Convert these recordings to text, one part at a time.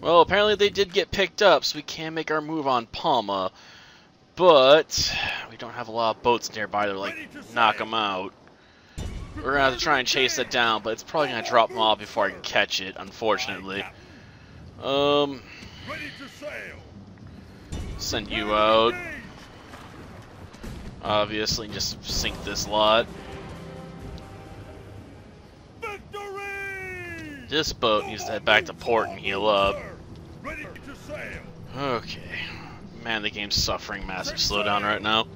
Well, apparently they did get picked up, so we can make our move on Palma. But we don't have a lot of boats nearby to like knock them out. We're gonna have to try and chase it down, but it's probably gonna drop them off before I can catch it, unfortunately. Um, Ready to sail. send you out. Obviously, just sink this lot. Victory! This boat needs to head back to port and heal up. Ready to sail. Okay. Man, the game's suffering massive slowdown right now.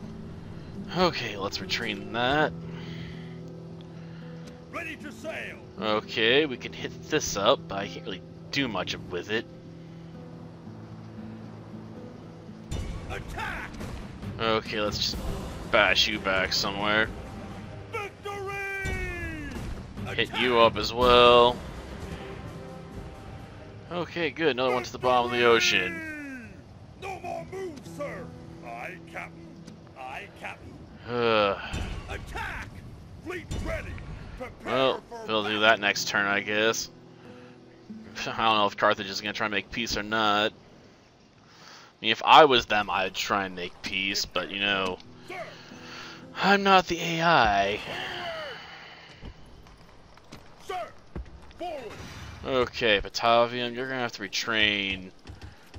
Okay, let's retrain that. Ready to sail. Okay, we can hit this up, but I can't really do much with it. Attack! Okay, let's just bash you back somewhere. Victory! Hit you up as well. Okay, good. Another one to the bottom of the ocean. No more moves, sir. Aye, Captain. Aye, Captain. Attack! Fleet ready. Prepare Well, we'll do that next turn, I guess. I don't know if Carthage is gonna try and make peace or not. I mean, if I was them, I'd try and make peace, but you know, I'm not the AI. sir, forward. Okay, Batavium, you're gonna have to retrain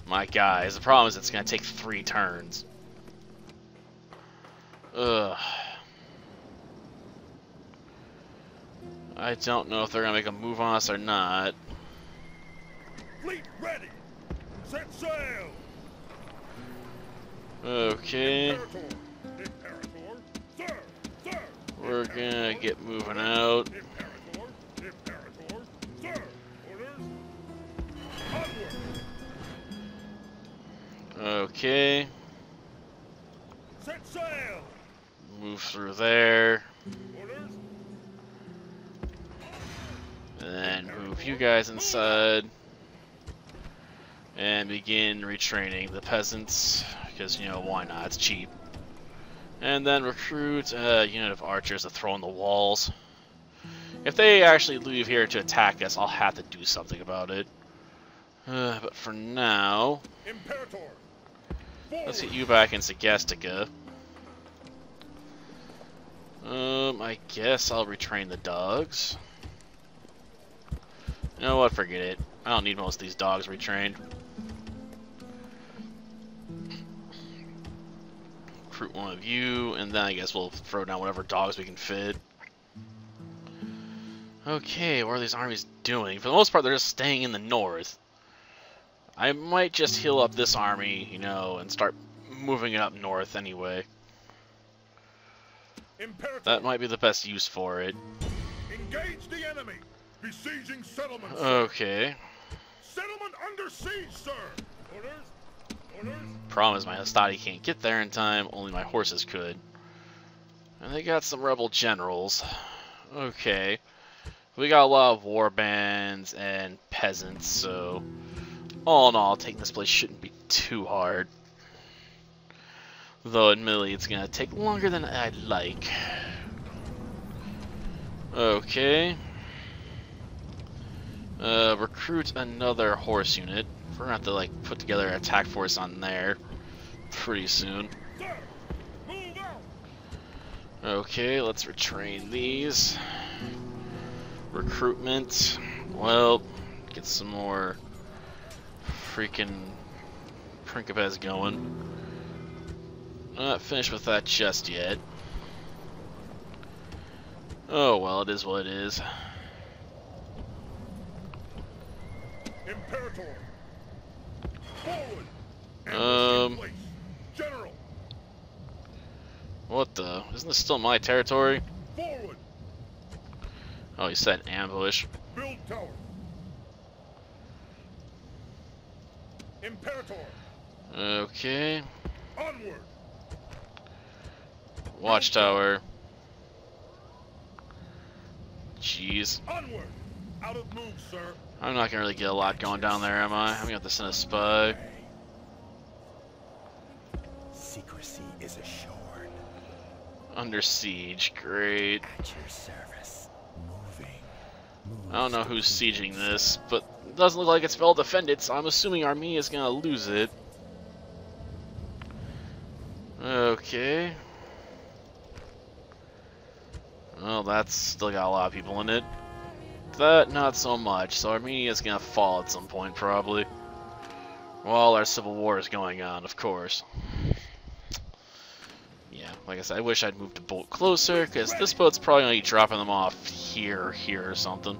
my guys. The problem is it's gonna take three turns. Ugh. I don't know if they're gonna make a move on us or not. Fleet ready. Set sail. Okay, Imperator. Imperator. Sir, sir. we're gonna get moving out. Okay, Set sail. move through there, Orders. and then move you guys inside, and begin retraining the peasants, because, you know, why not, it's cheap. And then recruit a unit of archers to throw on the walls. If they actually leave here to attack us, I'll have to do something about it. Uh, but for now, Imperator. Let's get you back in Segestica. Um, I guess I'll retrain the dogs. You know what? Forget it. I don't need most of these dogs retrained. Recruit one of you, and then I guess we'll throw down whatever dogs we can fit. Okay, what are these armies doing? For the most part, they're just staying in the north. I might just heal up this army, you know, and start moving it up north anyway. That might be the best use for it. Engage the enemy. Besieging settlement. Okay. Settlement under siege, sir. Orders. Orders. Problem is my Hastati can't get there in time, only my horses could. And they got some rebel generals. Okay. We got a lot of war bands and peasants, so all in all, taking this place shouldn't be too hard. Though admittedly it's gonna take longer than I'd like. Okay. Uh, recruit another horse unit. We're gonna have to like put together an attack force on there pretty soon. Okay, let's retrain these. Recruitment. Well, get some more freaking Principes going. Not finished with that just yet. Oh well, it is what it is. Imperator. Forward. Um. Ambush in place. General. What the? Isn't this still my territory? Forward. Oh, he said ambush. Build tower. Imperator. Okay. Onward. Watchtower. Jeez. Onward. Out of move, sir. I'm not gonna really get a lot going down there, am I? I'm gonna have to send a spy. Secrecy is assured. Under siege, great. At your service. Moving. I don't know who's sieging this, but doesn't look like it's well defended, so I'm assuming Armenia is gonna lose it. Okay. Well, that's still got a lot of people in it. That, not so much. So Armenia's gonna fall at some point, probably. While our civil war is going on, of course. Yeah, like I said, I wish I'd moved a boat closer, because this boat's probably gonna be dropping them off here, here, or something.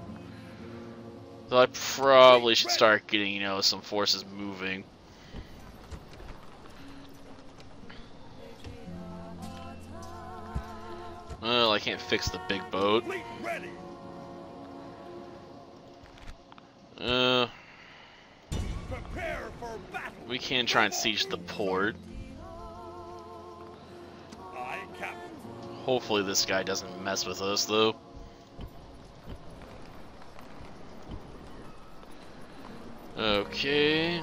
So I probably should start getting, you know, some forces moving. Well, I can't fix the big boat. Uh, we can try and siege the port. Hopefully this guy doesn't mess with us, though. Okay.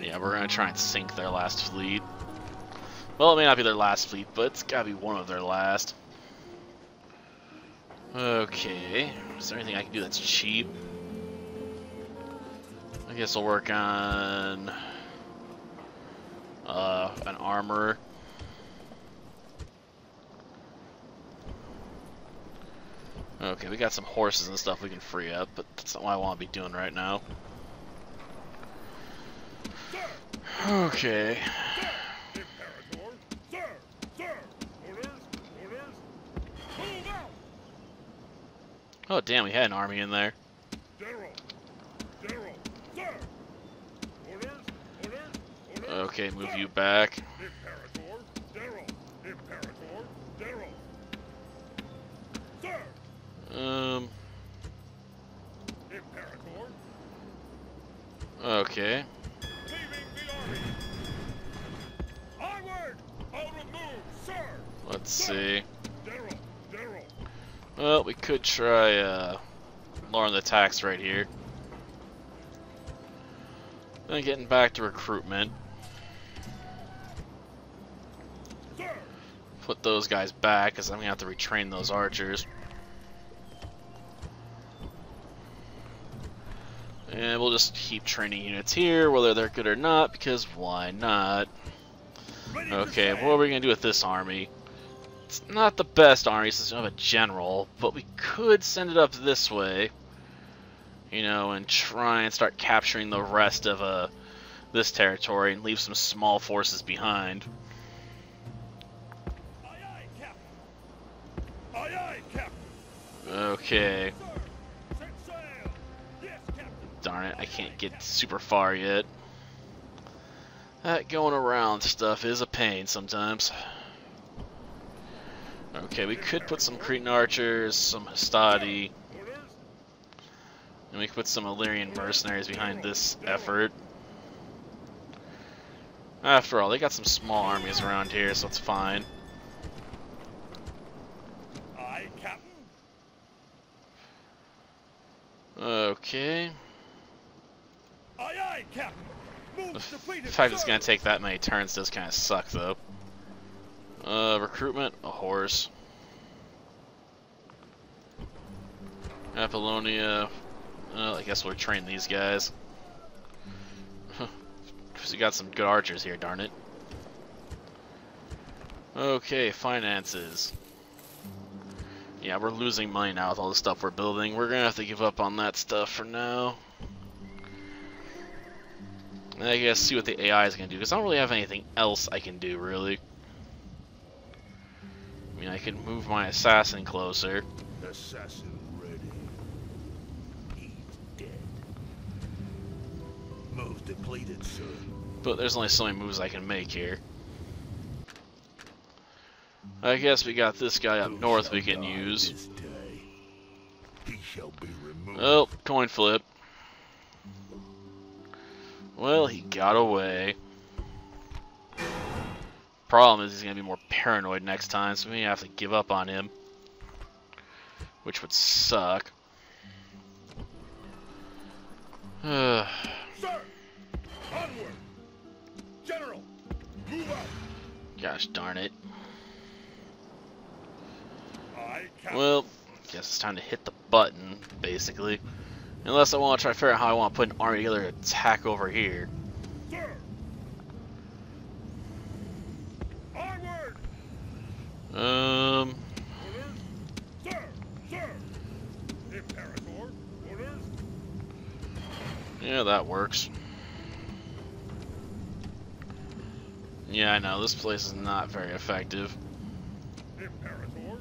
Yeah, we're gonna try and sink their last fleet. Well, it may not be their last fleet, but it's gotta be one of their last. Okay. Is there anything I can do that's cheap? I guess I'll work on uh, an armor. Okay, we got some horses and stuff we can free up, but that's not what I want to be doing right now. Okay. Oh, damn, we had an army in there. Okay, move you back. Imperator. General. Imperator. General. Move, sir. Let's see. Well, we could try, uh, lowering the tax right here. Then getting back to recruitment. Put those guys back, because I'm going to have to retrain those archers. And we'll just keep training units here, whether they're good or not, because why not? Okay, what are we gonna do with this army? It's not the best army since we don't have a general, but we could send it up this way. You know, and try and start capturing the rest of uh, this territory and leave some small forces behind. Aye, aye, Captain. Aye, aye, Captain. Okay, darn it, I can't get super far yet. That going around stuff is a pain sometimes. Okay, we could put some Cretan archers, some Hastati, And we can put some Illyrian mercenaries behind this effort. After all, they got some small armies around here, so it's fine. Okay. Captain. The fact it's gonna take that many turns does kind of suck, though. Uh, recruitment, a horse. Apollonia. Uh, I guess we'll train these guys. Because we got some good archers here, darn it. Okay, finances. Yeah, we're losing money now with all the stuff we're building. We're gonna have to give up on that stuff for now. And I guess see what the AI is gonna do, because I don't really have anything else I can do, really. I mean, I can move my assassin closer. Assassin ready. He's dead. Move depleted, sir. But there's only so many moves I can make here. I guess we got this guy up north we can use. This day? He shall be removed. Oh, coin flip. Well, he got away. Problem is he's gonna be more paranoid next time, so we have to give up on him. Which would suck. Sir. Onward. General. Move out. gosh darn it. Well, guess it's time to hit the button, basically. Unless I want to try to figure out how I want to put an army together to attack over here. Um, yeah, that works. Yeah, I know, this place is not very effective. Imperator.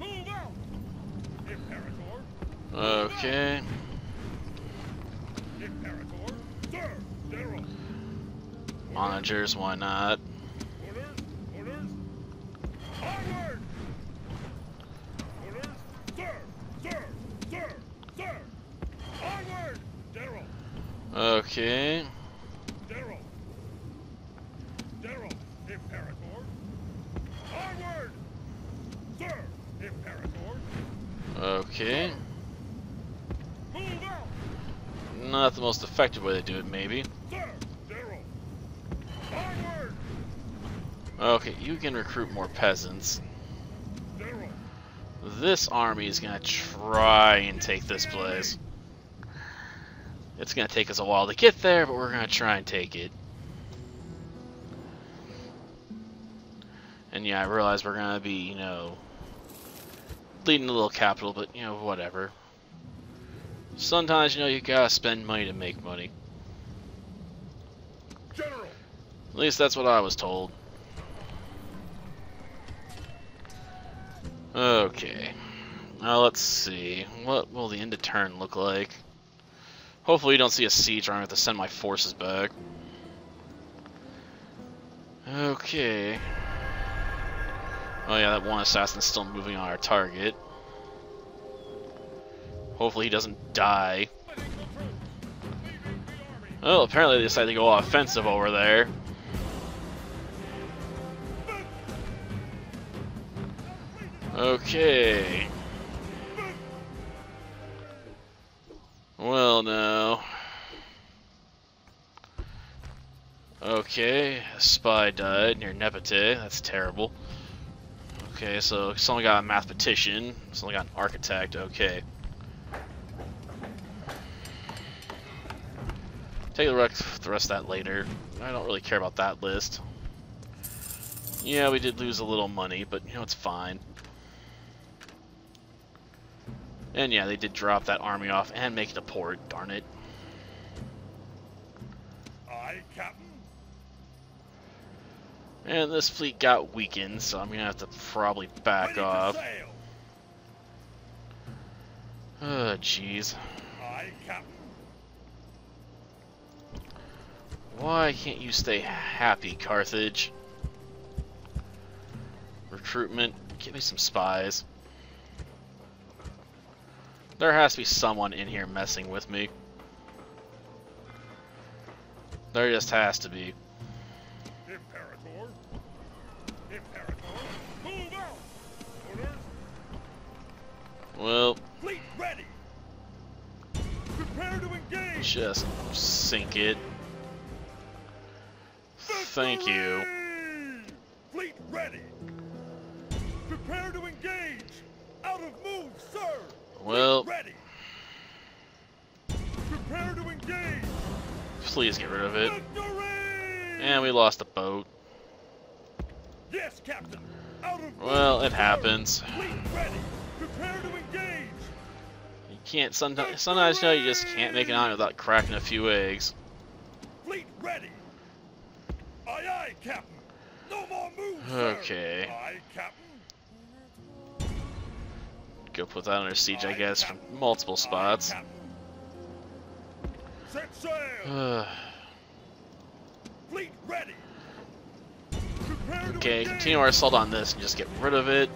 Move out. Imperator. Okay. Monitors, why not? Okay. Okay. Not the most effective way to do it, maybe. Okay, you can recruit more peasants. This army is gonna try and take this place. It's gonna take us a while to get there, but we're gonna try and take it. And yeah, I realize we're gonna be, you know, leading a little capital, but you know, whatever. Sometimes, you know, you gotta spend money to make money. General. At least that's what I was told. Okay. Now let's see. What will the end of turn look like? Hopefully you don't see a siege or I have to send my forces back. Okay. Oh yeah, that one assassin's still moving on our target. Hopefully he doesn't die. Well, apparently they decided to go offensive over there. Okay. Well, now. Okay, a spy died near Nepete. That's terrible. Okay, so someone got a mathematician. Someone got an architect. Okay. Take the rest, the rest of that later. I don't really care about that list. Yeah, we did lose a little money, but you know, it's fine. And yeah, they did drop that army off and make it a port, darn it. Aye, Captain. And this fleet got weakened, so I'm gonna have to probably back Ready off. Oh, jeez. Aye, Captain. Why can't you stay happy, Carthage? Recruitment, give me some spies. There has to be someone in here messing with me. There just has to be. Imperator. Imperator. Move out. Orders. Well, Fleet ready. Prepare to engage. just sink it. Thank you. Fleet ready. Prepare to engage. Out of move, sir. Well, ready. Prepare to engage. please get rid of it. Victory! And we lost the boat. Yes, Captain. Out of Well, move, it happens. Ready. Prepare to engage. You can't, sometimes, sometimes you know, you just can't make an army without cracking a few eggs. Fleet ready. Aye, aye, Captain. No more moves. Okay. Aye, Captain. Go put that under siege, I guess, from multiple spots. Aye, Set sail. okay, Fleet ready. Prepare to continue our assault on this and just get rid of it.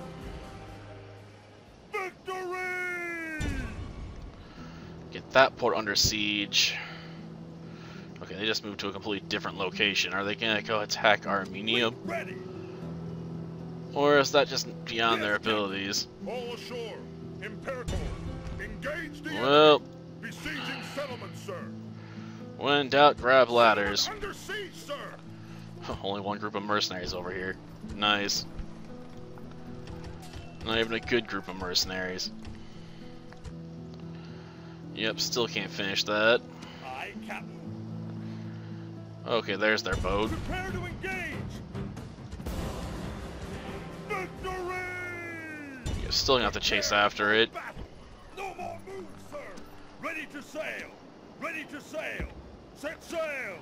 Victory! Get that port under siege. Okay, they just moved to a completely different location. Are they gonna go attack ready. Or is that just beyond their abilities? All ashore. Imperator. Engage the Well. Besieging settlements, sir. when in doubt, grab ladders. Under siege, sir. Only one group of mercenaries over here. Nice. Not even a good group of mercenaries. Yep, still can't finish that. Aye, Captain. Okay, there's their boat. Prepare to engage! Victory! You're still gonna have to chase after it. No more moves, sir! Ready to sail! Ready to sail! Set sail!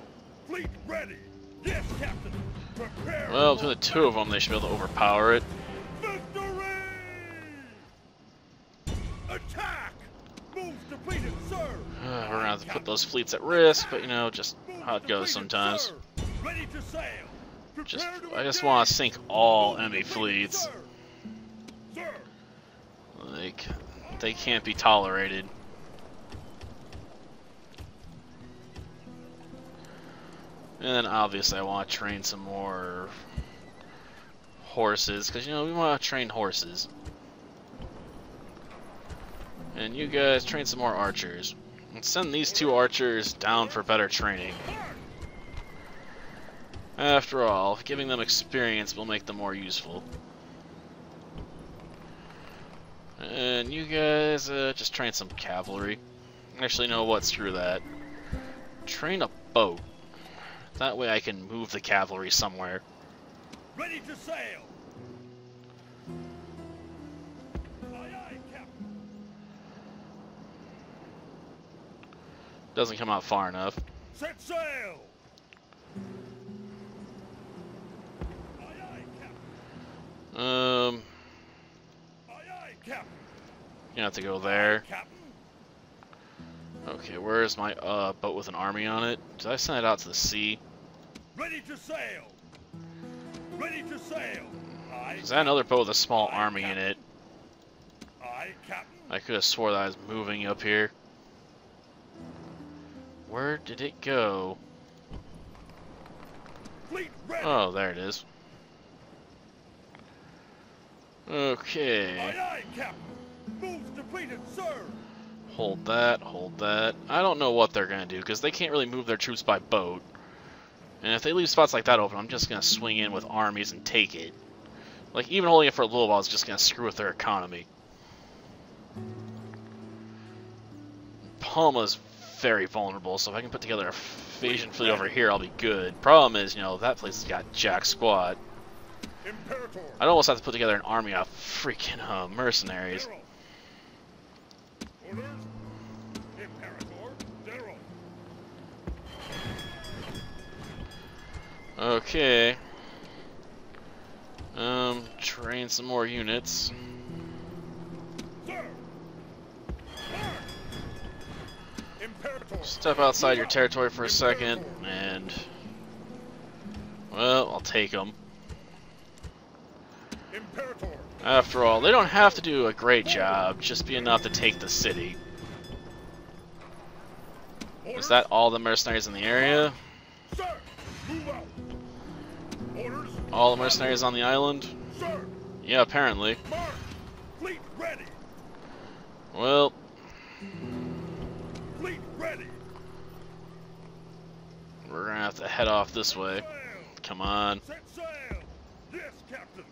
Fleet ready! Yes, Captain! Prepare! Well, for between the two of them, they should be able to overpower it. Victory! Attack! Moves depleted, sir! We're gonna have to put those fleets at risk, but you know, just how it goes sometimes. Ready to sail. Just, I just want to sink all enemy fleets. Like, they can't be tolerated. And then obviously I want to train some more horses, because you know, we want to train horses. And you guys train some more archers. Send these two archers down for better training. After all, giving them experience will make them more useful. And you guys, uh, just train some cavalry. Actually, know what? Screw that. Train a boat. That way I can move the cavalry somewhere. ready to sail. Doesn't come out far enough. Set sail. Aye, aye, Captain. Um, Aye, aye, Captain. you have to go there. Captain. Okay, where's my uh boat with an army on it? Did I send it out to the sea? Ready to sail. Ready to sail. Is that another boat with a small army in it? I could have swore that I was moving up here. Where did it go? Oh, there it is. Okay. Aye, aye, depleted, sir. Hold that, hold that. I don't know what they're going to do, because they can't really move their troops by boat. And if they leave spots like that open, I'm just going to swing in with armies and take it. Like, even holding it for a little while is just going to screw with their economy. Palma's very vulnerable, so if I can put together a invasion fleet over here, I'll be good. Problem is, you know, that place has got jack squat. I'd almost have to put together an army of freaking uh, mercenaries. Zero. Orders. Imperator. Zero. Okay. Um, train some more units. Step outside your territory for a second, and... Well, I'll take them. After all, they don't have to do a great job, just be enough to take the city. Is that all the mercenaries in the area? All the mercenaries on the island? Yeah, apparently. Well, ready. we're gonna have to head off this way. Come on. Set sail. Yes, Captain.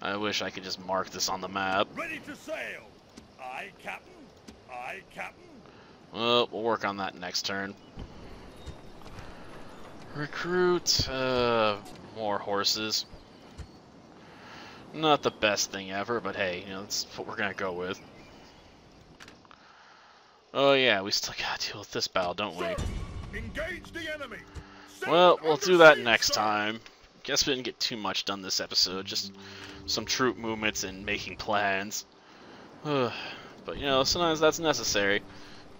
I wish I could just mark this on the map. Ready to sail. Aye, Captain. Aye, Captain. Well, we'll work on that next turn. Recruit uh, more horses. Not the best thing ever, but hey, you know, that's what we're gonna go with. Oh yeah, we still gotta deal with this battle, don't we? Engage the enemy. Well, we'll do that next time. Guess we didn't get too much done this episode, just some troop movements and making plans. but you know, sometimes that's necessary.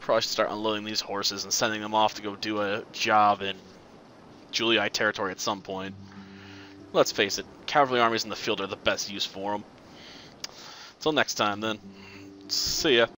Probably should start unloading these horses and sending them off to go do a job in Julii territory at some point. Let's face it, cavalry armies in the field are the best use for them. Till next time, then. See ya.